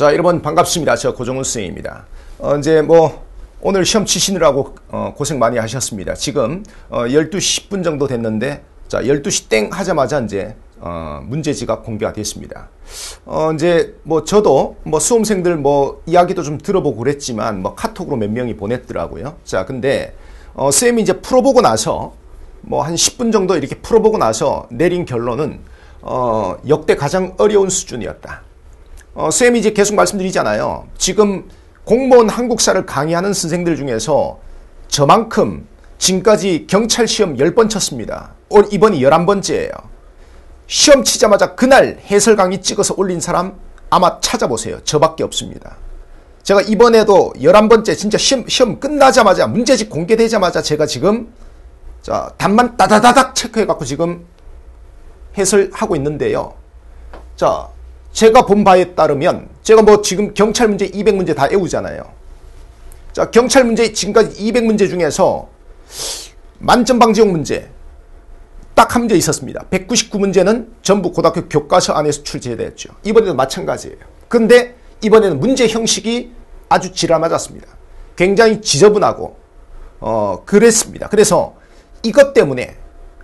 자, 여러분 반갑습니다. 저 고정훈 선생입니다. 어, 이제 뭐 오늘 시험 치시느라고 어, 고생 많이 하셨습니다. 지금 어, 12시 10분 정도 됐는데 자, 12시 땡 하자마자 이제 어, 문제지가 공개가 됐습니다. 어, 이제 뭐 저도 뭐 수험생들 뭐 이야기도 좀 들어보고 그랬지만 뭐 카톡으로 몇 명이 보냈더라고요. 자, 근데 어, 쌤이 이제 풀어보고 나서 뭐 한 10분 정도 이렇게 풀어보고 나서 내린 결론은 어, 역대 가장 어려운 수준이었다. 어, 쌤이 이제 계속 말씀드리잖아요. 지금 공무원 한국사를 강의하는 선생들 중에서 저만큼 지금까지 경찰 시험 10번 쳤습니다. 올 이번이 11번째예요. 시험 치자마자 그날 해설 강의 찍어서 올린 사람 아마 찾아보세요. 저밖에 없습니다. 제가 이번에도 11번째 진짜 시험, 시험 끝나자마자 문제집 공개되자마자 제가 지금 자, 답만 따다다닥 체크해 갖고 지금 해설하고 있는데요. 자, 제가 본 바에 따르면 제가 뭐 지금 경찰 문제 200문제 다 외우잖아요. 자, 경찰 문제 지금까지 200문제 중에서 만점 방지용 문제 딱 한 문제 있었습니다. 199문제는 전부 고등학교 교과서 안에서 출제됐죠. 이번에도 마찬가지예요. 근데 이번에는 문제 형식이 아주 지랄 맞았습니다. 굉장히 지저분하고 어 그랬습니다. 그래서 이것 때문에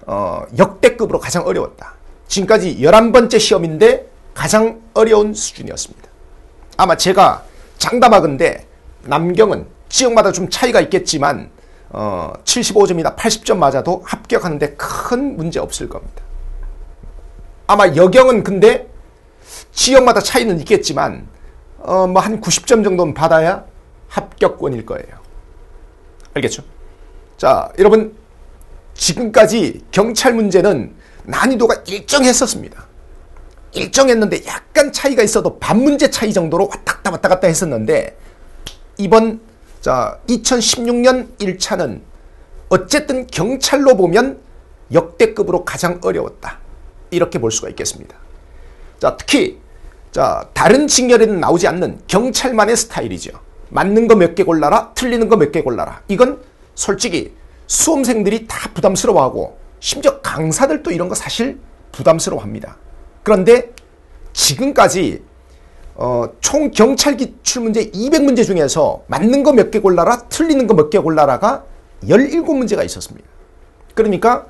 어 역대급으로 가장 어려웠다. 지금까지 11번째 시험인데 가장 어려운 수준이었습니다. 아마 제가 장담하건데 남경은 지역마다 좀 차이가 있겠지만 어, 75점이나 80점 맞아도 합격하는데 큰 문제 없을 겁니다. 아마 여경은 근데 지역마다 차이는 있겠지만 어, 뭐 한 90점 정도는 받아야 합격권일 거예요. 알겠죠? 자, 여러분 지금까지 경찰 문제는 난이도가 일정했었습니다. 일정했는데 약간 차이가 있어도 반 문제 차이 정도로 왔다 갔다 왔다 갔다 했었는데 이번 자 2016년 1차는 어쨌든 경찰로 보면 역대급으로 가장 어려웠다. 이렇게 볼 수가 있겠습니다. 자 특히 자 다른 직렬에는 나오지 않는 경찰만의 스타일이죠. 맞는 거 몇 개 골라라 틀리는 거 몇 개 골라라. 이건 솔직히 수험생들이 다 부담스러워하고 심지어 강사들도 이런 거 사실 부담스러워합니다. 그런데 지금까지 어, 총 경찰 기출 문제 200문제 중에서 맞는 거 몇 개 골라라, 틀리는 거 몇 개 골라라가 17문제가 있었습니다. 그러니까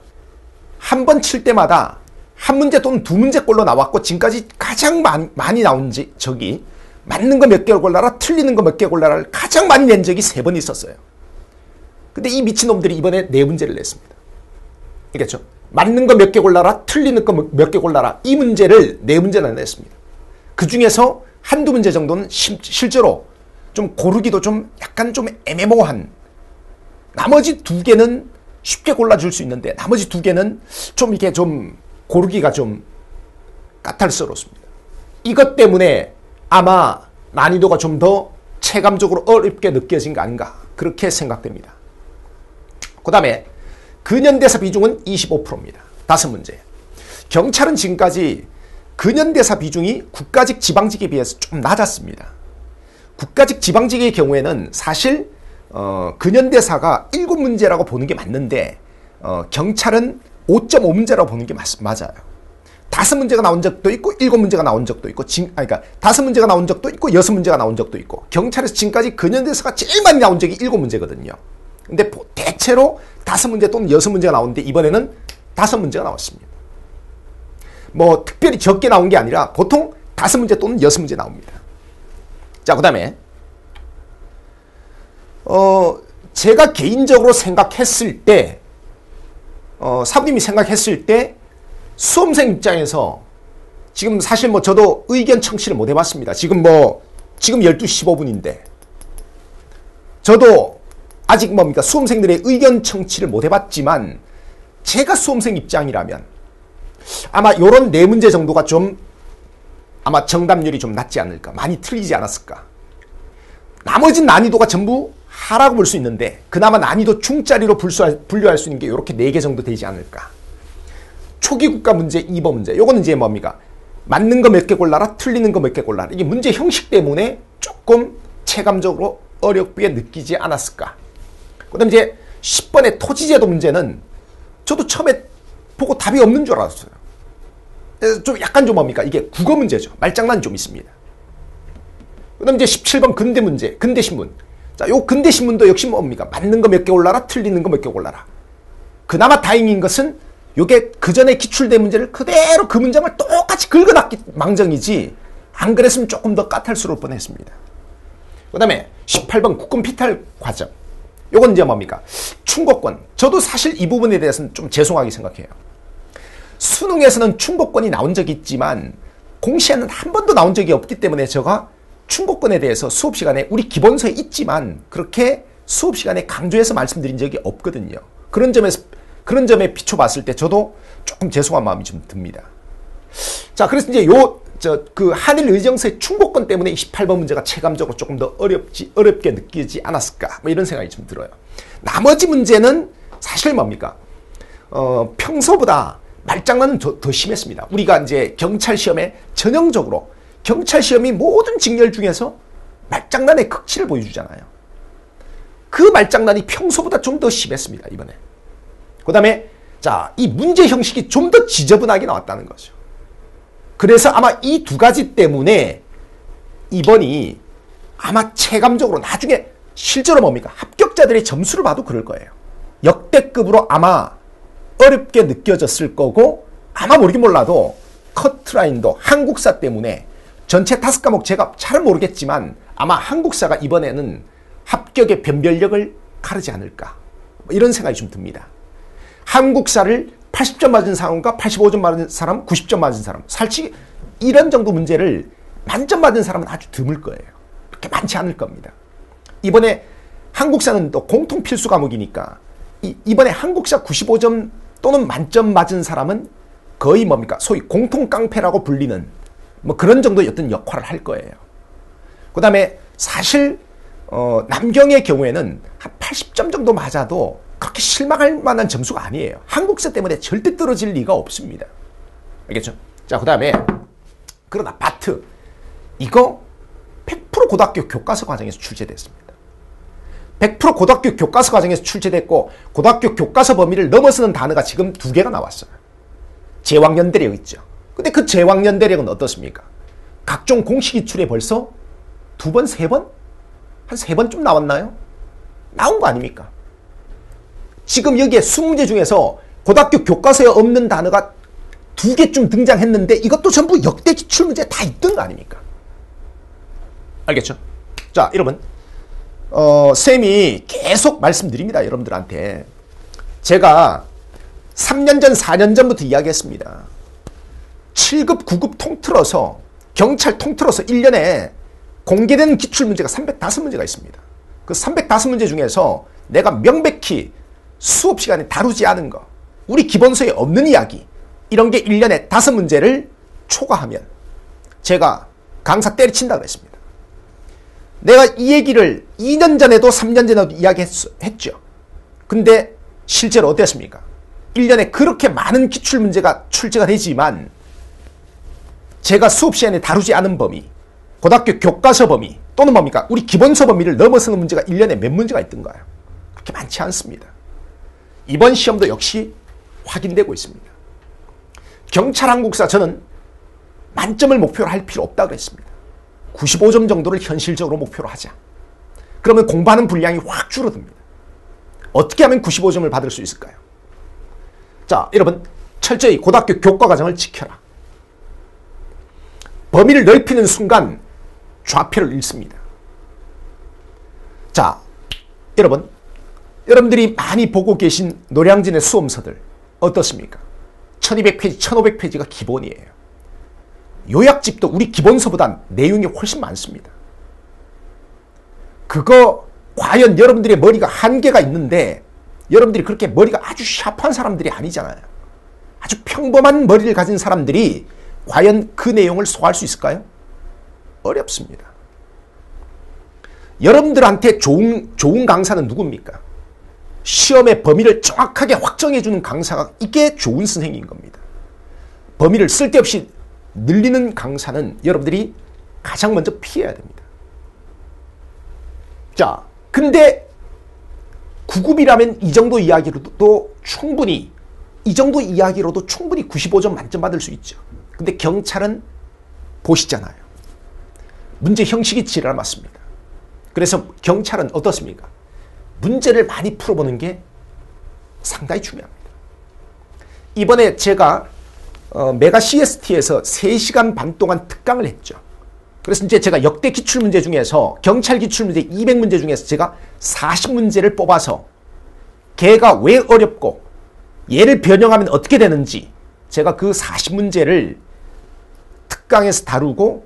한 번 칠 때마다 한 문제 또는 두 문제꼴로 나왔고 지금까지 가장 많이, 많이 나온 지, 적이 맞는 거 몇 개 골라라, 틀리는 거 몇 개 골라라를 가장 많이 낸 적이 세 번 있었어요. 근데 이 미친놈들이 이번에 네 문제를 냈습니다. 알겠죠? 맞는 거 몇 개 골라라, 틀리는 거 몇 개 골라라. 이 문제를 네 문제나 냈습니다. 그 중에서 한두 문제 정도는 시, 실제로 좀 고르기도 좀 약간 좀 애매모호한 나머지 두 개는 쉽게 골라줄 수 있는데 나머지 두 개는 좀 이렇게 좀 고르기가 좀 까탈스럽습니다. 이것 때문에 아마 난이도가 좀 더 체감적으로 어렵게 느껴진 거 아닌가 그렇게 생각됩니다. 그 다음에 근현대사 비중은 25%입니다. 다섯 문제. 경찰은 지금까지 근현대사 비중이 국가직 지방직에 비해서 좀 낮았습니다. 국가직 지방직의 경우에는 사실 어, 근현대사가 7문제라고 보는 게 맞는데 어, 경찰은 5.5문제라고 보는 게 맞, 맞아요. 다섯 문제가 나온 적도 있고 일곱 문제가 나온 적도 있고 진, 아니, 그러니까 다섯 문제가 나온 적도 있고 여섯 문제가 나온 적도 있고 경찰에서 지금까지 근현대사가 제일 많이 나온 적이 일곱 문제거든요. 근데 대체로 다섯 문제 또는 여섯 문제가 나오는데 이번에는 다섯 문제가 나왔습니다. 뭐 특별히 적게 나온 게 아니라 보통 다섯 문제 또는 여섯 문제 나옵니다. 자, 그 다음에 어, 제가 개인적으로 생각했을 때 어, 사부님이 생각했을 때 수험생 입장에서 지금 사실 뭐 저도 의견 청취를 못 해봤습니다. 지금 뭐 지금 12시 15분인데 저도 아직 뭡니까? 수험생들의 의견 청취를 못 해봤지만 제가 수험생 입장이라면 아마 요런 네 문제 정도가 좀 아마 정답률이 좀 낮지 않을까 많이 틀리지 않았을까. 나머지 난이도가 전부 하라고 볼 수 있는데 그나마 난이도 중짜리로 분류할 수 있는 게 이렇게 네 개 정도 되지 않을까. 초기 국가 문제 2번 문제. 요거는 이제 뭡니까? 맞는 거 몇 개 골라라 틀리는 거 몇 개 골라라. 이게 문제 형식 때문에 조금 체감적으로 어렵게 느끼지 않았을까 그 다음에 이제 10번의 토지제도 문제는 저도 처음에 보고 답이 없는 줄 알았어요. 좀 약간 좀 뭡니까? 이게 국어 문제죠. 말장난 좀 있습니다. 그 다음 이제 17번 근대 문제, 근대 신문. 자, 요 근대 신문도 역시 뭡니까? 맞는 거 몇 개 올라라, 틀리는 거 몇 개 올라라. 그나마 다행인 것은 요게 그 전에 기출된 문제를 그대로 그 문장을 똑같이 긁어놨기 망정이지 안 그랬으면 조금 더 까탈스러울 뻔했습니다. 그 다음에 18번 국군 피탈 과정. 요건 이제 뭡니까? 충고권. 저도 사실 이 부분에 대해서는 좀 죄송하게 생각해요. 수능에서는 충고권이 나온 적이 있지만 공시에는 한 번도 나온 적이 없기 때문에 제가 충고권에 대해서 수업 시간에 우리 기본서에 있지만 그렇게 수업 시간에 강조해서 말씀드린 적이 없거든요. 그런 점에서 그런 점에 비춰봤을 때 저도 조금 죄송한 마음이 좀 듭니다. 자, 그래서 이제 요 저 그 한일 의정서의 충고권 때문에 28번 문제가 체감적으로 조금 더 어렵지 어렵게 느끼지 않았을까 뭐 이런 생각이 좀 들어요. 나머지 문제는 사실 뭡니까? 어, 평소보다 말장난은 더, 더 심했습니다. 우리가 이제 경찰 시험에 전형적으로 경찰 시험이 모든 직렬 중에서 말장난의 극치를 보여주잖아요. 그 말장난이 평소보다 좀 더 심했습니다. 이번에. 그 다음에 자, 이 문제 형식이 좀 더 지저분하게 나왔다는 거죠. 그래서 아마 이 두 가지 때문에 이번이 아마 체감적으로 나중에 실제로 뭡니까? 합격자들의 점수를 봐도 그럴 거예요. 역대급으로 아마 어렵게 느껴졌을 거고 아마 모르긴 몰라도 커트라인도 한국사 때문에 전체 다섯 과목 제가 잘 모르겠지만 아마 한국사가 이번에는 합격의 변별력을 가르지 않을까 뭐 이런 생각이 좀 듭니다. 한국사를 80점 맞은 사람과 85점 맞은 사람, 90점 맞은 사람. 살치 이런 정도 문제를 만점 맞은 사람은 아주 드물 거예요. 그렇게 많지 않을 겁니다. 이번에 한국사는 또 공통 필수 과목이니까 이, 이번에 한국사 95점 또는 만점 맞은 사람은 거의 뭡니까? 소위 공통 깡패라고 불리는 뭐 그런 정도의 어떤 역할을 할 거예요. 그 다음에 사실 어, 남경의 경우에는 한 80점 정도 맞아도 그렇게 실망할 만한 점수가 아니에요. 한국사 때문에 절대 떨어질 리가 없습니다. 알겠죠? 자, 그 다음에, 그러나 바트. 이거 100% 고등학교 교과서 과정에서 출제됐습니다. 100% 고등학교 교과서 과정에서 출제됐고, 고등학교 교과서 범위를 넘어서는 단어가 지금 두 개가 나왔어요. 제왕연대력 있죠. 근데 그 제왕연대력은 어떻습니까? 각종 공식 기출에 벌써 두 번, 세 번? 한 세 번쯤 나왔나요? 나온 거 아닙니까? 지금 여기에 20문제 중에서 고등학교 교과서에 없는 단어가 두 개쯤 등장했는데 이것도 전부 역대 기출문제 다 있던 거 아닙니까? 알겠죠? 자, 여러분. 어, 쌤이 계속 말씀드립니다. 여러분들한테. 제가 3년 전, 4년 전부터 이야기했습니다. 7급, 9급 통틀어서, 경찰 통틀어서 1년에 공개된 기출문제가 305문제가 있습니다. 그 305문제 중에서 내가 명백히 수업 시간에 다루지 않은 거, 우리 기본서에 없는 이야기, 이런 게 1년에 다섯 문제를 초과하면 제가 강사 때려친다 그랬습니다. 내가 이 얘기를 2년 전에도 3년 전에도 이야기했죠. 근데 실제로 어땠습니까? 1년에 그렇게 많은 기출 문제가 출제가 되지만 제가 수업 시간에 다루지 않은 범위, 고등학교 교과서 범위 또는 뭡니까? 우리 기본서 범위를 넘어서는 문제가 1년에 몇 문제가 있던가요? 그렇게 많지 않습니다. 이번 시험도 역시 확인되고 있습니다. 경찰 한국사 저는 만점을 목표로 할 필요 없다 그랬습니다. 95점 정도를 현실적으로 목표로 하자. 그러면 공부하는 분량이 확 줄어듭니다. 어떻게 하면 95점을 받을 수 있을까요? 자, 여러분 철저히 고등학교 교과 과정을 지켜라. 범위를 넓히는 순간 좌표를 잃습니다. 자, 여러분 여러분들이 많이 보고 계신 노량진의 수험서들 어떻습니까? 1200페이지, 1500페이지가 기본이에요. 요약집도 우리 기본서보다 내용이 훨씬 많습니다. 그거 과연 여러분들의 머리가 한계가 있는데 여러분들이 그렇게 머리가 아주 샤프한 사람들이 아니잖아요. 아주 평범한 머리를 가진 사람들이 과연 그 내용을 소화할 수 있을까요? 어렵습니다. 여러분들한테 좋은, 좋은 강사는 누굽니까? 시험의 범위를 정확하게 확정해주는 강사가 이게 좋은 선생님인 겁니다. 범위를 쓸데없이 늘리는 강사는 여러분들이 가장 먼저 피해야 됩니다. 자, 근데 구급이라면 이 정도 이야기로도 충분히 이 정도 이야기로도 충분히 95점 만점 받을 수 있죠. 근데 경찰은 보시잖아요. 문제 형식이 지랄 맞습니다. 그래서 경찰은 어떻습니까? 문제를 많이 풀어보는 게 상당히 중요합니다. 이번에 제가 어, 메가 CST에서 3시간 반 동안 특강을 했죠. 그래서 이제 제가 역대 기출문제 중에서 경찰 기출문제 200문제 중에서 제가 40문제를 뽑아서 걔가 왜 어렵고 얘를 변형하면 어떻게 되는지 제가 그 40문제를 특강에서 다루고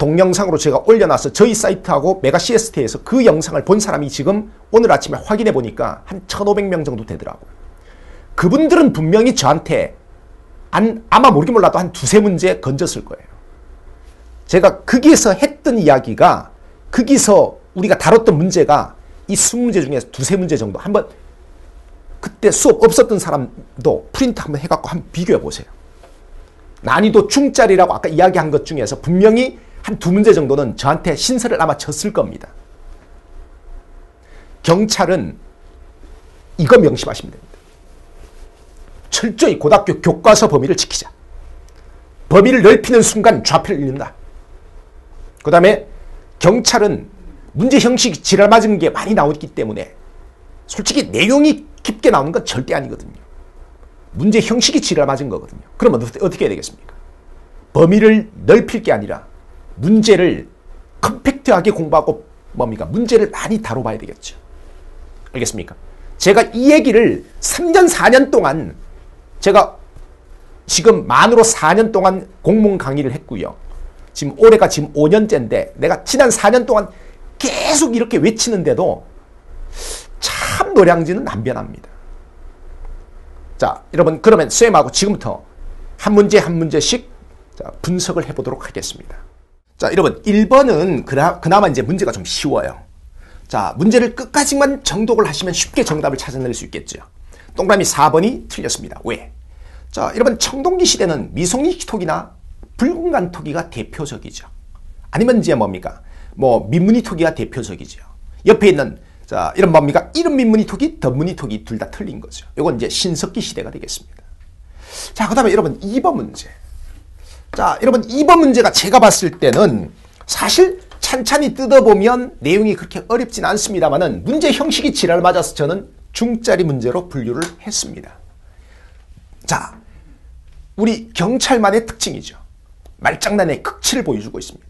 동영상으로 제가 올려놔서 저희 사이트하고 메가 CST에서 그 영상을 본 사람이 지금 오늘 아침에 확인해 보니까 한 1,500명 정도 되더라고요. 그분들은 분명히 저한테 안, 아마 모르긴 몰라도 한 두세 문제 건졌을 거예요. 제가 거기에서 했던 이야기가 거기서 우리가 다뤘던 문제가 이 20문제 중에서 두세 문제 정도 한번 그때 수업 없었던 사람도 프린트 한번 해갖고 한번 비교해 보세요. 난이도 중짜리라고 아까 이야기한 것 중에서 분명히 한 두 문제 정도는 저한테 신설을 아마 쳤을 겁니다. 경찰은 이거 명심하시면 됩니다. 철저히 고등학교 교과서 범위를 지키자. 범위를 넓히는 순간 좌표를 잃는다. 그 다음에 경찰은 문제 형식이 지랄 맞은 게 많이 나오기 때문에 솔직히 내용이 깊게 나오는 건 절대 아니거든요. 문제 형식이 지랄 맞은 거거든요. 그러면 어떻게 해야 되겠습니까? 범위를 넓힐 게 아니라 문제를 컴팩트하게 공부하고 뭡니까? 문제를 많이 다뤄봐야 되겠죠. 알겠습니까? 제가 이 얘기를 3년, 4년 동안 제가 지금 만으로 4년 동안 공문 강의를 했고요. 지금 올해가 지금 5년째인데 내가 지난 4년 동안 계속 이렇게 외치는데도 참 노량진은 안 변합니다. 자, 여러분 그러면 쌤하고 지금부터 한 문제 한 문제씩 분석을 해보도록 하겠습니다. 자, 여러분 1번은 그나마 이제 문제가 좀 쉬워요. 자, 문제를 끝까지만 정독을 하시면 쉽게 정답을 찾아낼 수 있겠죠. 동그라미 4번이 틀렸습니다. 왜? 자, 여러분 청동기 시대는 미송이 토기나 붉은 간 토기가 대표적이죠. 아니면 이제 뭡니까? 뭐 민무늬 토기가 대표적이죠. 옆에 있는 자, 이런 뭡니까? 이름 민무늬 토기, 덧무늬 토기 둘 다 틀린 거죠. 이건 이제 신석기 시대가 되겠습니다. 자, 그 다음에 여러분 2번 문제. 자, 여러분 2번 문제가 제가 봤을 때는 사실 찬찬히 뜯어보면 내용이 그렇게 어렵진 않습니다만은 문제 형식이 지랄 맞아서 저는 중짜리 문제로 분류를 했습니다. 자, 우리 경찰만의 특징이죠. 말장난의 극치를 보여주고 있습니다.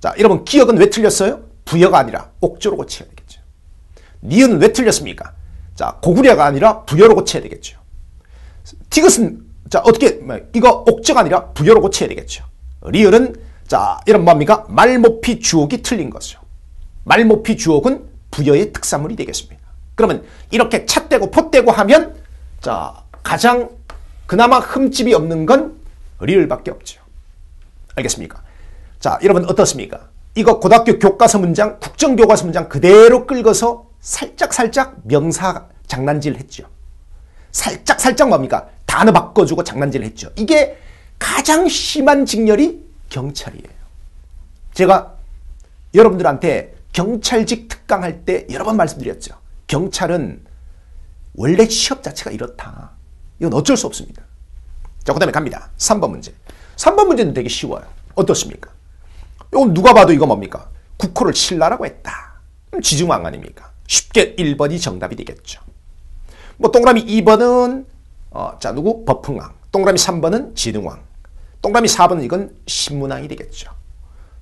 자, 여러분 기억은 왜 틀렸어요? 부여가 아니라 옥조로 고쳐야 되겠죠. 니은 왜 틀렸습니까? 자, 고구려가 아니라 부여로 고쳐야 되겠죠. 디귿은 자, 어떻게 뭐, 이거 옥조가 아니라 부여로 고쳐야 되겠죠. 리을은 자, 이런 뭡니까? 말모피 주옥이 틀린 거죠. 말모피 주옥은 부여의 특산물이 되겠습니다. 그러면 이렇게 찻대고 pot대고 하면 자, 가장 그나마 흠집이 없는 건 리을밖에 없죠. 알겠습니까? 자, 여러분 어떻습니까? 이거 고등학교 교과서 문장, 국정교과서 문장 그대로 끌어서 살짝 살짝 명사 장난질 했죠. 살짝 살짝 뭡니까? 단어 바꿔주고 장난질 했죠. 이게 가장 심한 직렬이 경찰이에요. 제가 여러분들한테 경찰직 특강할 때 여러 번 말씀드렸죠. 경찰은 원래 시업 자체가 이렇다. 이건 어쩔 수 없습니다. 자, 그 다음에 갑니다. 3번 문제. 3번 문제는 되게 쉬워요. 어떻습니까? 이건 누가 봐도 이거 뭡니까? 국호를 신라라고 했다. 지중왕 아닙니까? 쉽게 1번이 정답이 되겠죠. 뭐 동그라미 2번은 어, 자 누구? 버풍왕. 동그라미 3번은 지능왕. 동그라미 4번은 이건 신문왕이 되겠죠.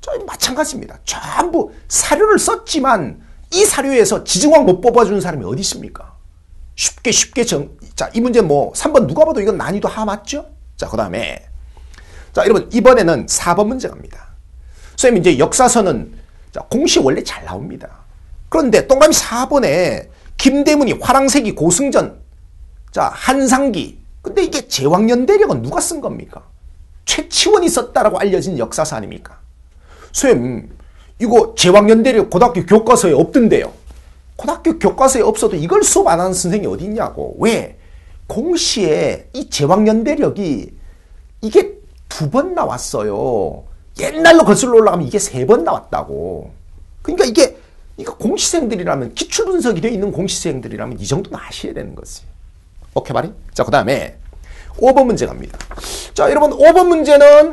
저 마찬가지입니다. 전부 사료를 썼지만 이 사료에서 지중왕 못 뽑아주는 사람이 어디 있습니까? 쉽게 쉽게 정, 자, 이 문제 뭐 3번 누가 봐도 이건 난이도 하 맞죠? 자, 그 다음에 자, 여러분 이번에는 4번 문제 갑니다. 선생님 이제 역사서는 자, 공시 원래 잘 나옵니다. 그런데 동그라미 4번에 김대문이 화랑새기 고승전 자, 한상기 근데 이게 제왕연대력은 누가 쓴 겁니까? 최치원이 썼다라고 알려진 역사서 아닙니까? 선생님 이거 제왕연대력 고등학교 교과서에 없던데요. 고등학교 교과서에 없어도 이걸 수업 안 하는 선생이 어디 있냐고. 왜? 공시에 이 제왕연대력이 이게 두 번 나왔어요. 옛날로 거슬러 올라가면 이게 세 번 나왔다고. 그러니까 이게 이거 공시생들이라면 기출 분석이 되어 있는 공시생들이라면 이 정도는 아셔야 되는 거지. 오케이 말이? 자, 그 다음에 5번 문제 갑니다. 자, 여러분 5번 문제는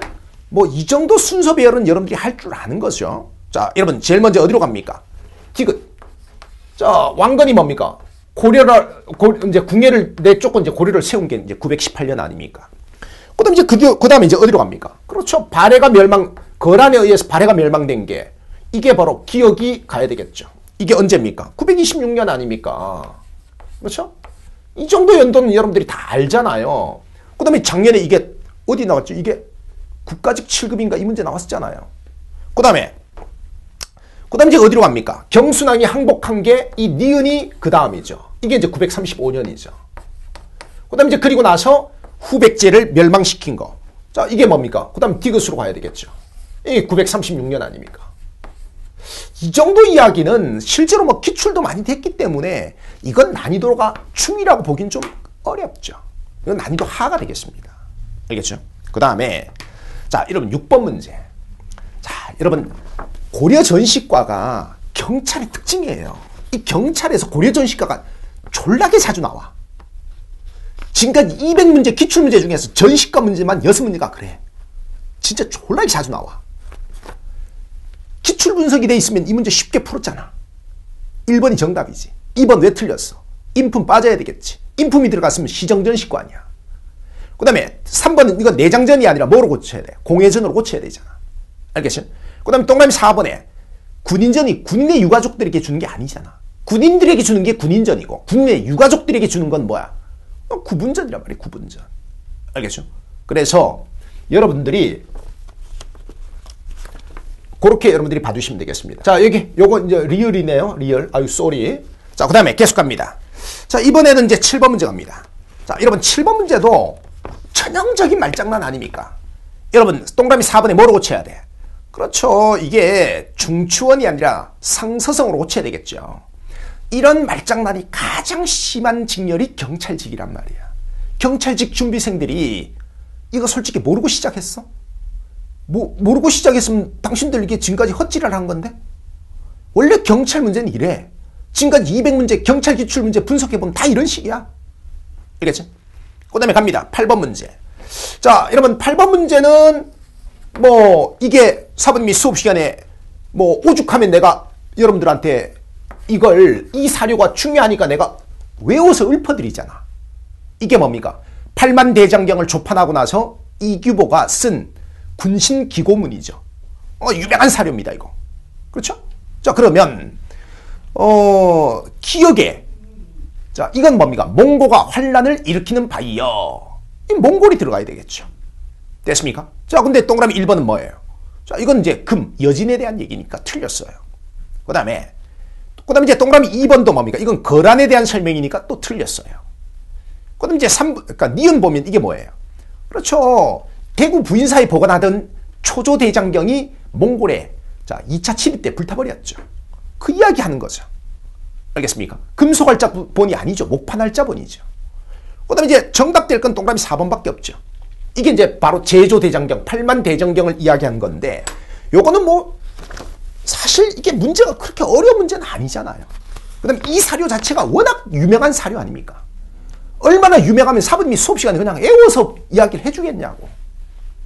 뭐 이 정도 순서 배열은 여러분들이 할 줄 아는 거죠. 자, 여러분 제일 먼저 어디로 갑니까? 디귿. 자, 왕건이 뭡니까? 고려를 고, 이제 궁예를 내쫓고 이제 고려를 세운 게 이제 918년 아닙니까? 그다음 이제 그 그다음에 이제 어디로 갑니까? 그렇죠. 발해가 멸망 거란에 의해서 발해가 멸망된 게 이게 바로 기억이 가야 되겠죠. 이게 언제입니까? 926년 아닙니까? 그렇죠? 이 정도 연도는 여러분들이 다 알잖아요. 그 다음에 작년에 이게 어디 나왔죠? 이게 국가직 7급인가 이 문제 나왔었잖아요. 그 다음에 그 다음에 이제 어디로 갑니까? 경순왕이 항복한 게 이 니은이 그 다음이죠. 이게 이제 935년이죠. 그 다음에 이제 그리고 나서 후백제를 멸망시킨 거. 자, 이게 뭡니까? 그 다음 디귿으로 가야 되겠죠. 이게 936년 아닙니까? 이 정도 이야기는 실제로 뭐 기출도 많이 됐기 때문에 이건 난이도가 중이라고 보긴 좀 어렵죠. 이건 난이도 하가 되겠습니다. 알겠죠? 그 다음에 자 여러분 6번 문제. 자 여러분 고려 전시과가 경찰의 특징이에요. 이 경찰에서 고려 전시과가 졸라게 자주 나와. 지금까지 200문제 기출문제 중에서 전시과 문제만 6문제가 그래. 진짜 졸라게 자주 나와. 기출 분석이 돼 있으면 이 문제 쉽게 풀었잖아. 1번이 정답이지. 2번 왜 틀렸어? 인품 빠져야 되겠지. 인품이 들어갔으면 시정전식과 아니야. 그 다음에 3번은 이건 내장전이 아니라 뭐로 고쳐야 돼? 공회전으로 고쳐야 되잖아. 알겠죠? 그 다음에 동그라미 4번에 군인전이 군인의 유가족들에게 주는 게 아니잖아. 군인들에게 주는 게 군인전이고 군인의 유가족들에게 주는 건 뭐야? 어, 구분전이란 말이야. 구분전. 알겠죠? 그래서 여러분들이 그렇게 여러분들이 봐주시면 되겠습니다. 자, 여기 요거 이제 리을이네요. 리을. 아유, sorry. 자, 그 다음에 계속 갑니다. 자, 이번에는 이제 7번 문제 갑니다. 자, 여러분 7번 문제도 전형적인 말장난 아닙니까? 여러분, 동그라미 4번에 뭐로 고쳐야 돼? 그렇죠. 이게 중추원이 아니라 상서성으로 고쳐야 되겠죠. 이런 말장난이 가장 심한 직렬이 경찰직이란 말이야. 경찰직 준비생들이 이거 솔직히 모르고 시작했어? 뭐, 모르고 시작했으면 당신들 이게 지금까지 헛질을 한 건데? 원래 경찰 문제는 이래. 지금까지 200문제, 경찰 기출 문제 분석해보면 다 이런 식이야. 알겠지? 그 다음에 갑니다. 8번 문제. 자, 여러분, 8번 문제는 뭐, 이게 사부님이 수업 시간에 뭐, 오죽하면 내가 여러분들한테 이걸, 이 사료가 중요하니까 내가 외워서 읊어드리잖아. 이게 뭡니까? 팔만 대장경을 조판하고 나서 이규보가 쓴 군신 기고문이죠. 어, 유명한 사료입니다, 이거. 그렇죠? 자, 그러면, 어, 기억에, 자, 이건 뭡니까? 몽고가 환란을 일으키는 바이여. 이 몽골이 들어가야 되겠죠. 됐습니까? 자, 근데 동그라미 1번은 뭐예요? 자, 이건 이제 금, 여진에 대한 얘기니까 틀렸어요. 그 다음에, 그 다음에 이제 동그라미 2번도 뭡니까? 이건 거란에 대한 설명이니까 또 틀렸어요. 그 다음에 이제 3, 그러니까 니은 보면 이게 뭐예요? 그렇죠. 대구 부인사에 보관하던 초조 대장경이 몽골에 자 2차 침입 때 불타버렸죠. 그 이야기 하는 거죠. 알겠습니까? 금속알자본이 아니죠. 목판알자본이죠. 그 다음에 이제 정답될 건 동그라미 4번밖에 없죠. 이게 이제 바로 제조 대장경, 8만 대장경을 이야기한 건데 요거는 뭐 사실 이게 문제가 그렇게 어려운 문제는 아니잖아요. 그 다음에 이 사료 자체가 워낙 유명한 사료 아닙니까? 얼마나 유명하면 사부님이 수업 시간에 그냥 애워서 이야기를 해주겠냐고.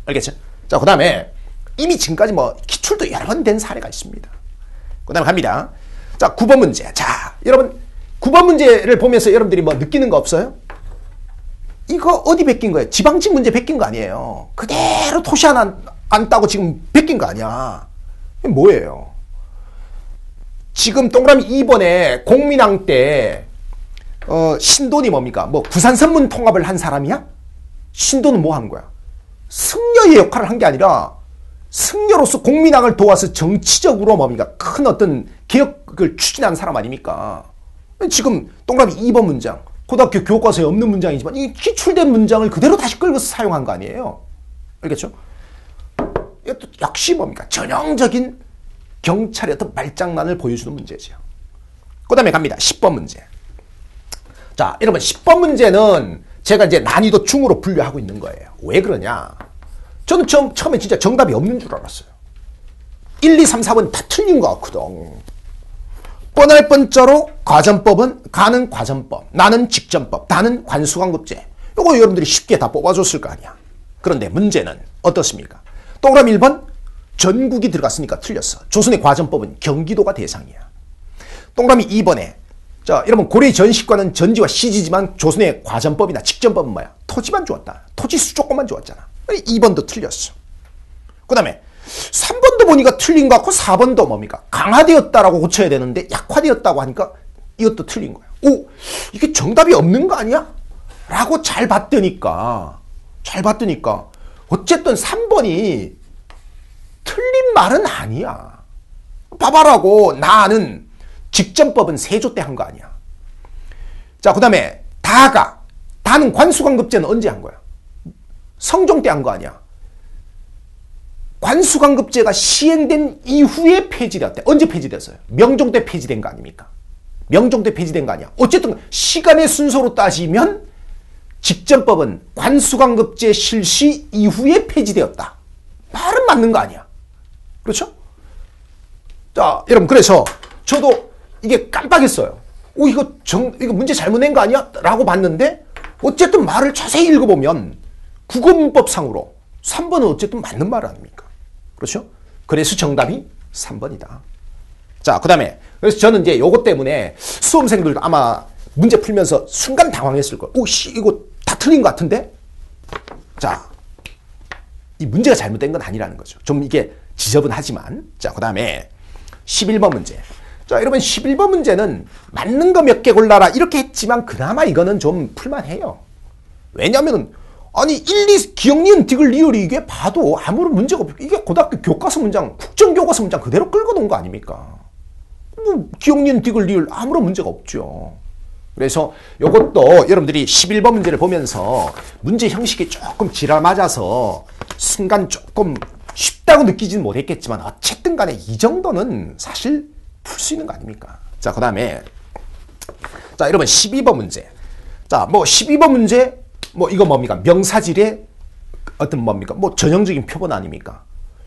알겠죠? 자, 그 다음에 이미 지금까지 뭐 기출도 여러 번 된 사례가 있습니다. 그 다음에 갑니다. 자, 9번 문제. 자, 여러분 9번 문제를 보면서 여러분들이 뭐 느끼는 거 없어요? 이거 어디 베낀 거예요? 지방직 문제 베낀 거 아니에요. 그대로 토시 하나 안 따고 지금 베낀 거 아니야. 뭐예요? 지금 동그라미 2번에 공민왕 때 어, 신돈이 뭡니까? 뭐 부산 선문 통합을 한 사람이야? 신돈은 뭐 한 거야? 승려의 역할을 한 게 아니라 승려로서 공민왕을 도와서 정치적으로 뭡니까? 큰 어떤 개혁을 추진한 사람 아닙니까? 지금 동그라미 2번 문장 고등학교 교과서에 없는 문장이지만 이 기출된 문장을 그대로 다시 끌어서 사용한 거 아니에요? 알겠죠? 이것도 역시 뭡니까? 전형적인 경찰의 어떤 말장난을 보여주는 문제죠. 그 다음에 갑니다. 10번 문제. 자, 여러분 10번 문제는 제가 이제 난이도 중으로 분류하고 있는 거예요. 왜 그러냐? 저는 처음, 처음에 진짜 정답이 없는 줄 알았어요. 1, 2, 3, 4번 다 틀린 것 같거든. 뻔할 뻔자로 과전법은 가는 과전법, 나는 직전법, 나는 관수관급제. 이거 여러분들이 쉽게 다 뽑아줬을 거 아니야. 그런데 문제는 어떻습니까? 동그라미 1번 전국이 들어갔으니까 틀렸어. 조선의 과전법은 경기도가 대상이야. 동그라미 2번에 자, 여러분 고려의 전식과는 전지와 시지지만 조선의 과전법이나 직전법은 뭐야? 토지만 좋았다. 토지 수조건만 좋았잖아. 2번도 틀렸어. 그 다음에 3번도 보니까 틀린 것 같고 4번도 뭡니까? 강화되었다라고 고쳐야 되는데 약화되었다고 하니까 이것도 틀린 거야. 오, 이게 정답이 없는 거 아니야? 라고 잘 봤더니까, 잘 봤더니까, 어쨌든 3번이 틀린 말은 아니야. 봐봐라고 나는 직전법은 세조 때 한 거 아니야. 자, 그 다음에 다가, 다는 관수관급제는 언제 한 거야? 성종 때 한 거 아니야. 관수관급제가 시행된 이후에 폐지되었대. 언제 폐지됐어요? 명종 때 폐지된 거 아닙니까? 명종 때 폐지된 거 아니야. 어쨌든 시간의 순서로 따지면 직전법은 관수관급제 실시 이후에 폐지되었다. 말은 맞는 거 아니야. 그렇죠? 자, 여러분 그래서 저도 이게 깜빡했어요. 오 이거 정 이거 문제 잘못 낸 거 아니야? 라고 봤는데 어쨌든 말을 자세히 읽어보면 국어 문법상으로 3번은 어쨌든 맞는 말 아닙니까? 그렇죠? 그래서 정답이 3번이다. 자, 그 다음에, 그래서 저는 이제 요것 때문에 수험생들도 아마 문제 풀면서 순간 당황했을 거예요. 오, 씨, 이거 다 틀린 것 같은데? 자, 이 문제가 잘못된 건 아니라는 거죠. 좀 이게 지저분하지만. 자, 그 다음에 11번 문제. 자, 여러분 11번 문제는 맞는 거 몇 개 골라라 이렇게 했지만 그나마 이거는 좀 풀만해요. 왜냐면은 아니 1, 2 기억, 니은, 디귿, 리을이 이게 봐도 아무런 문제가 없고 이게 고등학교 교과서 문장, 국정교과서 문장 그대로 끌고 놓은 거 아닙니까? 뭐 기억, 니은, 디귿, 리을 아무런 문제가 없죠. 그래서 이것도 여러분들이 11번 문제를 보면서 문제 형식이 조금 지랄 맞아서 순간 조금 쉽다고 느끼지는 못했겠지만 어쨌든 간에 이 정도는 사실 풀 수 있는 거 아닙니까? 자, 그 다음에 자, 여러분 12번 문제. 자, 뭐 12번 문제 뭐 이거 뭡니까? 명사질의 어떤 뭡니까? 뭐 전형적인 표본 아닙니까?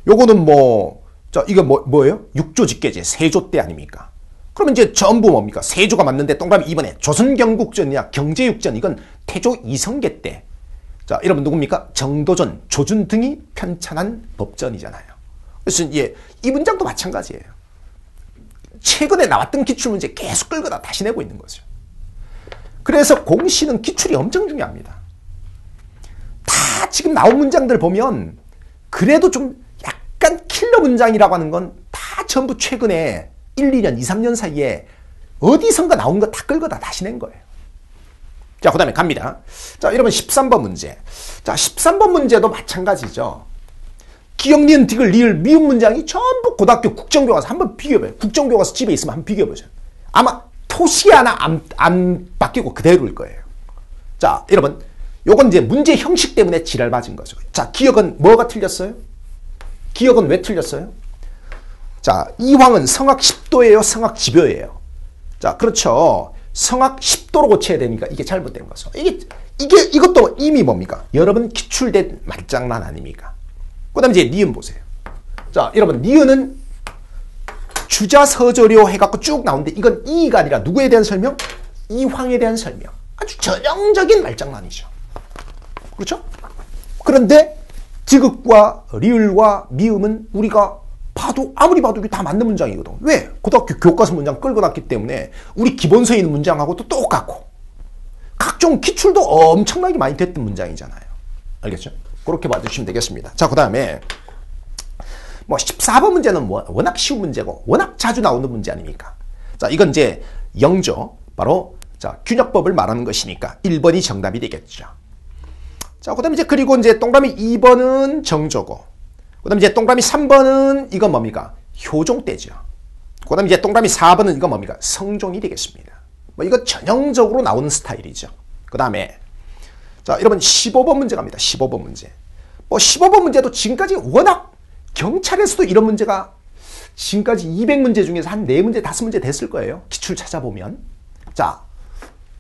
요거는 뭐, 자, 이거 뭐, 뭐예요? 육조 직계제, 세조 때 아닙니까? 그러면 이제 전부 뭡니까? 세조가 맞는데 동그라미 이번에 조선경국전이냐 경제육전 이건 태조 이성계 때. 자, 여러분 누굽니까? 정도전, 조준 등이 편찬한 법전이잖아요. 그래서 예, 이 문장도 마찬가지예요. 최근에 나왔던 기출문제 계속 끌거나 다시 내고 있는 거죠. 그래서 공시는 기출이 엄청 중요합니다. 다 지금 나온 문장들 보면 그래도 좀 약간 킬러 문장이라고 하는 건 다 전부 최근에 1, 2년, 2, 3년 사이에 어디선가 나온 거 다 끌고 다 다시 낸 거예요. 자, 그 다음에 갑니다. 자, 여러분 13번 문제. 자, 13번 문제도 마찬가지죠. 기억, 니은, 디귿, 리을, 미음 문장이 전부 고등학교 국정교과서 한번 비교해봐요. 국정교과서 집에 있으면 한번 비교해보죠. 아마 토시 하나 안, 안 바뀌고 그대로일 거예요. 자, 여러분. 요건 이제 문제 형식 때문에 지랄 맞은 거죠. 자, 기억은 뭐가 틀렸어요? 기억은 왜 틀렸어요? 자, 이황은 성악 10도예요? 성악 지표예요? 자, 그렇죠. 성악 10도로 고쳐야 되니까 이게 잘못된 거죠. 이게, 이게, 이것도 이미 뭡니까? 여러분 기출된 말장난 아닙니까? 그 다음에 이제 니은 보세요. 자, 여러분, 니은은 주자 서조료 해갖고 쭉 나오는데 이건 이가 아니라 누구에 대한 설명? 이황에 대한 설명. 아주 전형적인 말장난이죠. 그렇죠? 그런데 디귿과 리을과 미음은 우리가 봐도 아무리 봐도 다 맞는 문장이거든. 왜? 고등학교 교과서 문장 끌고 났기 때문에 우리 기본서에 있는 문장하고도 똑같고 각종 기출도 엄청나게 많이 됐던 문장이잖아요. 알겠죠? 그렇게 봐주시면 되겠습니다. 자, 그 다음에 뭐 14번 문제는 뭐 워낙 쉬운 문제고 워낙 자주 나오는 문제 아닙니까? 자, 이건 이제 영조 바로 자, 균역법을 말하는 것이니까 1번이 정답이 되겠죠. 자, 그 다음에 이제 그리고 이제 동그라미 2번은 정조고, 그 다음에 이제 동그라미 3번은 이건 뭡니까? 효종 때죠. 그 다음에 이제 동그라미 4번은 이건 뭡니까? 성종이 되겠습니다. 뭐 이거 전형적으로 나오는 스타일이죠. 그 다음에 자, 여러분 15번 문제 갑니다. 15번 문제. 뭐 15번 문제도 지금까지 워낙 경찰에서도 이런 문제가 지금까지 200문제 중에서 한 4문제, 5문제 됐을 거예요. 기출 찾아보면. 자,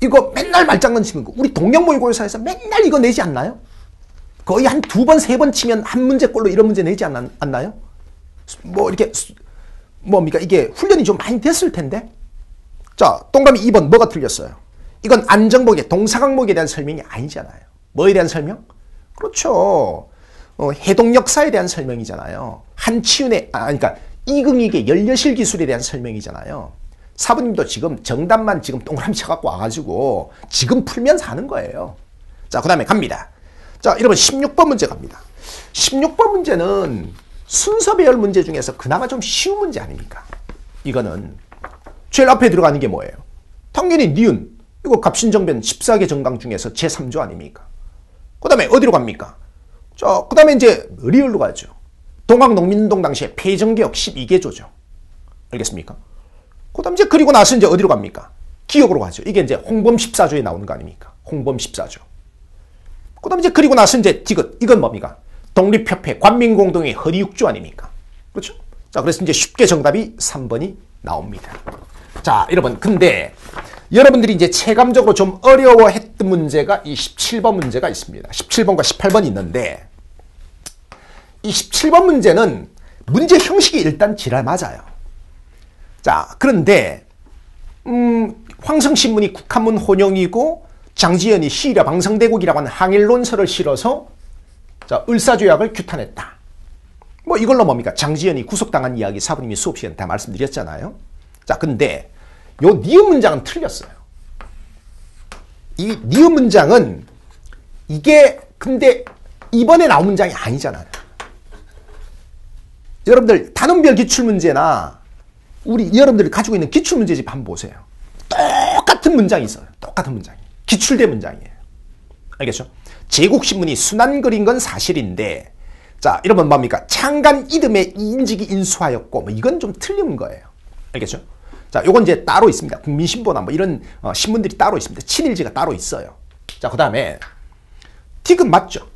이거 맨날 말장난 치는 거. 우리 동명모의고사에서 맨날 이거 내지 않나요? 거의 한 두 번, 세 번 치면 한 문제꼴로 이런 문제 내지 않, 않나요? 뭐 이렇게 뭡니까? 이게 훈련이 좀 많이 됐을 텐데. 자, 동그라미 2번 뭐가 틀렸어요? 이건 안정복의 동사각목에 대한 설명이 아니잖아요. 뭐에 대한 설명? 그렇죠. 어, 해동 역사에 대한 설명이잖아요. 한치윤의 아 그러니까 이긍익의 연려실 기술에 대한 설명이잖아요. 사부님도 지금 정답만 지금 동그라미 쳐갖고 와가지고 지금 풀면서 하는 거예요. 자, 그 다음에 갑니다. 자, 여러분 16번 문제 갑니다. 16번 문제는 순서 배열 문제 중에서 그나마 좀 쉬운 문제 아닙니까? 이거는 제일 앞에 들어가는 게 뭐예요? 당연히 니은. 이거 갑신정변 14개 정강 중에서 제3조 아닙니까? 그 다음에 어디로 갑니까? 자, 그 다음에 이제 리얼로 가죠. 동학농민운동 당시에 폐정개혁 12개조죠. 알겠습니까? 그 다음 이제 그리고 나서 이제 어디로 갑니까? 기억으로 가죠. 이게 이제 홍범 14조에 나오는 거 아닙니까? 홍범 14조. 그 다음 이제 그리고 나서 이제 디귿. 이건 뭡니까? 독립협회 관민공동의 허리육조 아닙니까? 그렇죠? 자, 그래서 이제 쉽게 정답이 3번이 나옵니다. 자, 여러분, 근데 여러분들이 이제 체감적으로 좀 어려워했던 문제가 이 17번 문제가 있습니다. 17번과 18번이 있는데 이 17번 문제는 문제 형식이 일단 지랄 맞아요. 자, 그런데 음, 황성신문이 국한문 혼용이고 장지연이 시리아 방성대국이라고 하는 항일 논설을 실어서 자, 을사조약을 규탄했다. 뭐 이걸로 뭡니까? 장지연이 구속당한 이야기 사부님이 수업 시간에 다 말씀드렸잖아요. 자, 근데 요 니은 문장은 틀렸어요. 이 니은 문장은 이게 근데 이번에 나온 문장이 아니잖아요. 여러분들 단원별 기출문제나 우리 여러분들이 가지고 있는 기출문제집 한번 보세요. 똑같은 문장이 있어요. 똑같은 문장이. 기출대 문장이에요. 알겠죠? 제국신문이 순환 그린 건 사실인데 자 이러면 뭡니까? 창간 이듬해 인직이 인수하였고 뭐 이건 좀 틀린 거예요. 알겠죠? 자 요건 이제 따로 있습니다. 국민신보나 뭐 이런 어, 신문들이 따로 있습니다. 친일지가 따로 있어요. 자 그 다음에 티금 맞죠?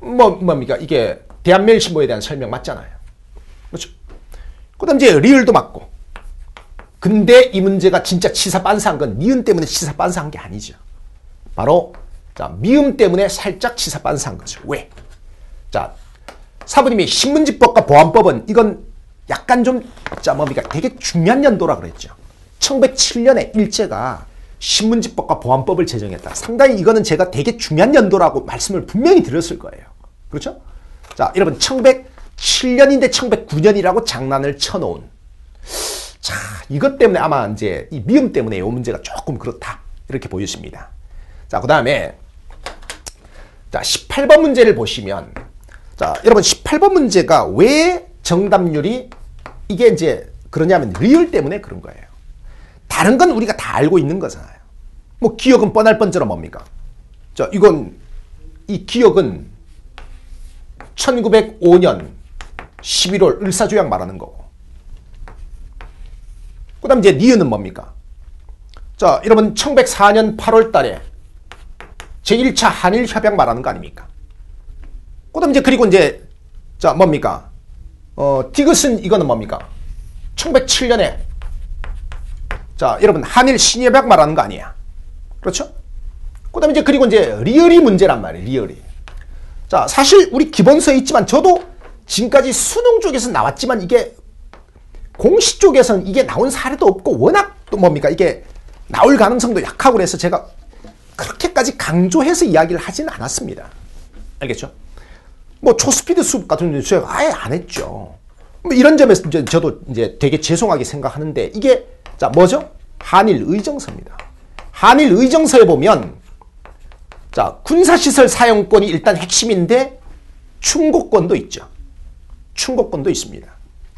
뭐 뭡니까? 이게 대한매일신보에 대한 설명 맞잖아요. 그렇죠? 그 다음 이제 리을도 맞고 근데 이 문제가 진짜 치사 빤사한 건 니은 때문에 치사 빤사한 게 아니죠. 바로 자, 미음 때문에 살짝 치사 빤사한 거죠. 왜? 자, 사부님이 신문지법과 보안법은 이건 약간 좀, 자, 뭡니까? 되게 중요한 연도라 그랬죠. 1907년에 일제가 신문지법과 보안법을 제정했다. 상당히 이거는 제가 되게 중요한 연도라고 말씀을 분명히 드렸을 거예요. 그렇죠? 자, 여러분, 1907년인데 1909년이라고 장난을 쳐놓은. 자, 이것 때문에 아마 이제 이 미음 때문에 이 문제가 조금 그렇다. 이렇게 보여집니다. 자, 그 다음에 자, 18번 문제를 보시면 자, 여러분 18번 문제가 왜 정답률이 이게 왜 그러냐면 리을 때문에 그런 거예요. 다른 건 우리가 다 알고 있는 거잖아요. 뭐 기역은 뻔할 뻔자로 뭡니까? 자, 이건 이 기역은 1905년 11월 을사조약 말하는 거고. 그 다음 이제 니은은 뭡니까? 자, 여러분 1904년 8월 달에 제1차 한일 협약 말하는 거 아닙니까? 그다음 이제 그리고 이제 자 뭡니까? 어 디귿은 이거는 뭡니까? 1907년에 자 여러분 한일 신협약 말하는 거 아니야? 그렇죠? 그 다음 이제 그리고 이제 리얼이 문제란 말이에요. 리얼이. 자 사실 우리 기본서에 있지만 저도 지금까지 수능 쪽에서 나왔지만 이게 공시 쪽에서는 이게 나온 사례도 없고 워낙 또 뭡니까 이게 나올 가능성도 약하고 그래서 제가 그렇게까지 강조해서 이야기를 하진 않았습니다. 알겠죠? 뭐 초스피드 수업 같은 경우는 아예 안 했죠. 뭐 이런 점에서 이제 저도 이제 되게 죄송하게 생각하는데 이게 자 뭐죠? 한일 의정서입니다. 한일 의정서에 보면 자 군사시설 사용권이 일단 핵심인데 충고권도 있죠. 충고권도 있습니다.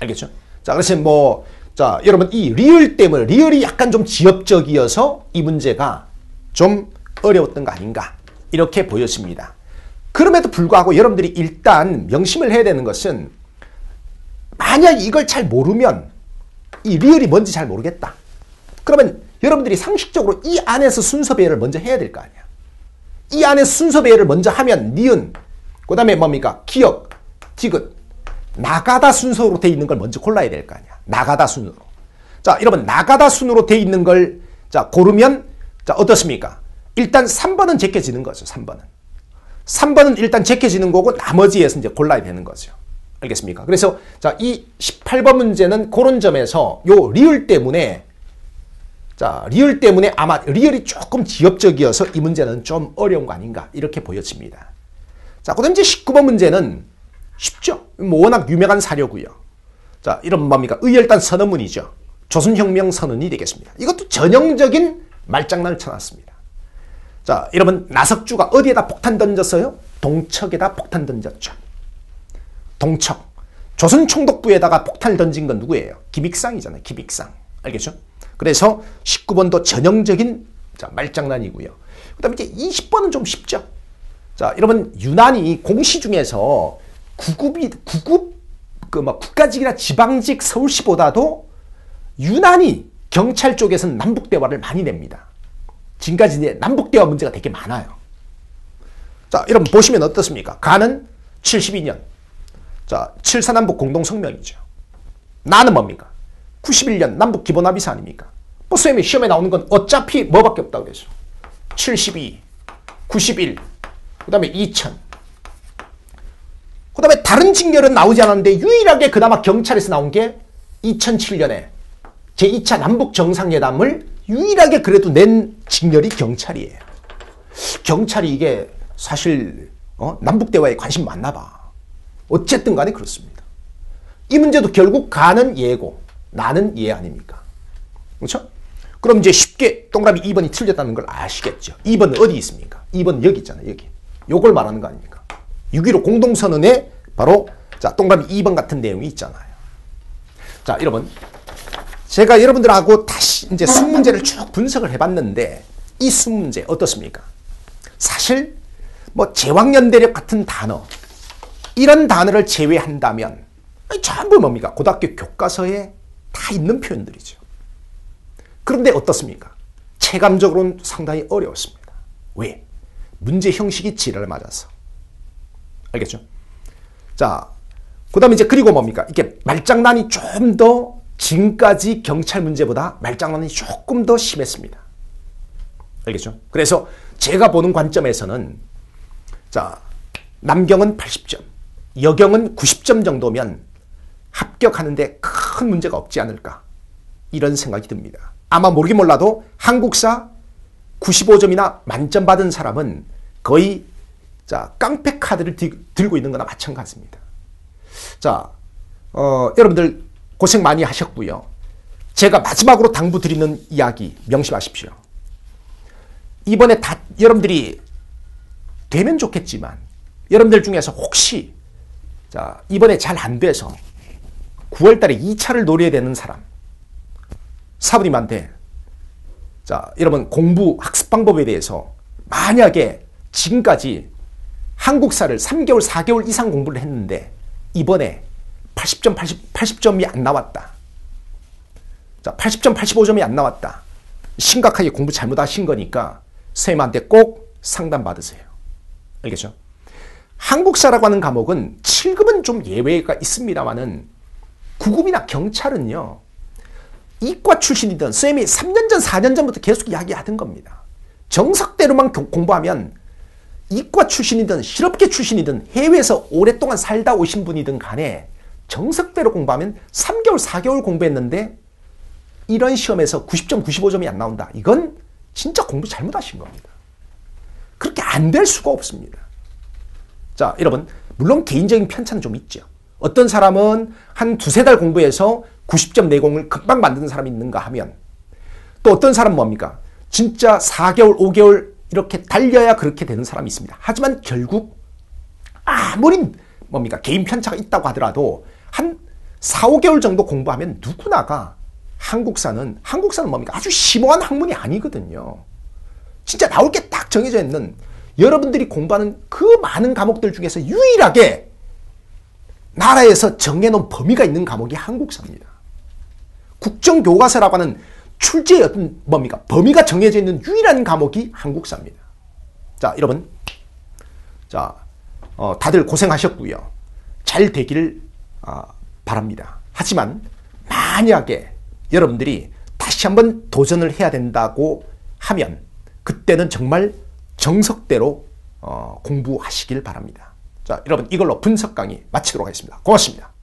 알겠죠? 자 그래서 뭐 자 여러분 이 리을 때문에 리을이 약간 좀 지엽적이어서 이 문제가 좀 어려웠던 거 아닌가 이렇게 보여집니다. 그럼에도 불구하고 여러분들이 일단 명심을 해야 되는 것은 만약 이걸 잘 모르면 이 리얼이 뭔지 잘 모르겠다. 그러면 여러분들이 상식적으로 이 안에서 순서 배열을 먼저 해야 될 거 아니야. 이 안에 순서 배열을 먼저 하면 니은, 그 다음에 뭡니까? 기억, 디귿, 나가다 순서로 돼 있는 걸 먼저 골라야 될 거 아니야. 나가다 순으로. 자, 여러분 나가다 순으로 돼 있는 걸 자, 고르면 자, 어떻습니까? 일단 3번은 제껴지는 거죠. 3번은. 3번은 일단 제껴지는 거고 나머지에서 이제 골라야 되는 거죠. 알겠습니까? 그래서 자, 이 18번 문제는 그런 점에서 요 리을 때문에 자, 리을 때문에 아마 리을이 조금 지엽적이어서 이 문제는 좀 어려운 거 아닌가 이렇게 보여집니다. 자, 그 다음 이제 19번 문제는 쉽죠. 뭐 워낙 유명한 사료고요. 자, 이런 뭡니까? 의열단 선언문이죠. 조선혁명 선언이 되겠습니다. 이것도 전형적인 말장난을 쳐놨습니다. 자, 여러분 나석주가 어디에다 폭탄 던졌어요? 동척에다 폭탄 던졌죠. 동척. 조선 총독부에다가 폭탄을 던진 건 누구예요? 김익상이잖아요. 김익상. 알겠죠? 그래서 19번도 전형적인 자, 말장난이고요. 그 다음에 이제 20번은 좀 쉽죠. 자, 여러분, 유난히 공시 중에서 구급이, 구급, 그, 뭐, 국가직이나 지방직 서울시보다도 유난히 경찰 쪽에서는 남북 대화를 많이 냅니다. 지금까지 이제 남북대화 문제가 되게 많아요. 자, 여러분 보시면 어떻습니까? 가는 72년. 자, 7사 남북 공동성명이죠. 나는 뭡니까? 91년 남북 기본합의서 아닙니까? 뭐 쌤이 시험에 나오는 건 어차피 뭐밖에 없다고 그랬어. 72, 91, 그 다음에 2000. 그 다음에 다른 징렬은 나오지 않았는데 유일하게 그나마 경찰에서 나온 게 2007년에 제2차 남북 정상회담을 유일하게 그래도 낸 징렬이 경찰이에요. 경찰이 이게 사실 어? 남북 대화에 관심 많나 봐. 어쨌든 간에 그렇습니다. 이 문제도 결국 가는 예고, 나는 예 아닙니까? 그렇죠? 그럼 이제 쉽게 동그라미 2번이 틀렸다는 걸 아시겠죠? 2번은 어디 있습니까? 2번 여기 있잖아요. 여기. 요걸 말하는 거 아닙니까? 6.15 공동선언에 바로 자 동그라미 2번 같은 내용이 있잖아요. 자 여러분 제가 여러분들하고 다시 이제 수문제를 쭉 분석을 해봤는데 이 수문제 어떻습니까? 사실 뭐 제왕연대력 같은 단어 이런 단어를 제외한다면 전부 뭡니까? 고등학교 교과서에 다 있는 표현들이죠. 그런데 어떻습니까? 체감적으로는 상당히 어려웠습니다. 왜? 문제 형식이 지랄을 맞아서. 알겠죠? 자, 그 다음에 이제 그리고 뭡니까? 이게 말장난이 좀 더 지금까지 경찰 문제보다 말장난이 조금 더 심했습니다. 알겠죠? 그래서 제가 보는 관점에서는 자 남경은 80점, 여경은 90점 정도면 합격하는데 큰 문제가 없지 않을까 이런 생각이 듭니다. 아마 모르긴 몰라도 한국사 95점이나 만점 받은 사람은 거의 자 깡패 카드를 들고 있는 거나 마찬가지입니다. 자 어, 여러분들 고생 많이 하셨고요. 제가 마지막으로 당부드리는 이야기 명심하십시오. 이번에 다 여러분들이 되면 좋겠지만 여러분들 중에서 혹시 자 이번에 잘 안 돼서 9월 달에 2차를 노려야 되는 사람 사부님한테 자 여러분 공부 학습 방법에 대해서 만약에 지금까지 한국사를 3개월 4개월 이상 공부를 했는데 이번에 80점, 80, 80점이 안 나왔다. 자, 80점, 85점이 안 나왔다. 심각하게 공부 잘못하신 거니까 선생님한테 꼭 상담 받으세요. 알겠죠? 한국사라고 하는 과목은 7급은 좀 예외가 있습니다만은 9급이나 경찰은요. 이과 출신이든 선생님이 3년 전, 4년 전부터 계속 이야기하던 겁니다. 정석대로만 공부하면 이과 출신이든 실업계 출신이든 해외에서 오랫동안 살다 오신 분이든 간에 정석대로 공부하면 3개월, 4개월 공부했는데 이런 시험에서 90점, 95점이 안 나온다. 이건 진짜 공부 잘못하신 겁니다. 그렇게 안 될 수가 없습니다. 자, 여러분, 물론 개인적인 편차는 좀 있죠. 어떤 사람은 한 두세 달 공부해서 90점 내공을 금방 만드는 사람이 있는가 하면 또 어떤 사람은 뭡니까? 진짜 4개월, 5개월 이렇게 달려야 그렇게 되는 사람이 있습니다. 하지만 결국 아무리 뭡니까? 개인 편차가 있다고 하더라도 한 4, 5개월 정도 공부하면 누구나가 한국사는 한국사는 뭡니까? 아주 심오한 학문이 아니거든요. 진짜 나올 게 딱 정해져 있는 여러분들이 공부하는 그 많은 과목들 중에서 유일하게 나라에서 정해놓은 범위가 있는 과목이 한국사입니다. 국정교과서라고 하는 출제의 어떤 뭡니까? 범위가 정해져 있는 유일한 과목이 한국사입니다. 자, 여러분. 자, 어, 다들 고생하셨고요. 잘 되기를 어, 바랍니다. 하지만 만약에 여러분들이 다시 한번 도전을 해야 된다고 하면 그때는 정말 정석대로 어, 공부하시길 바랍니다. 자, 여러분 이걸로 분석 강의 마치도록 하겠습니다. 고맙습니다.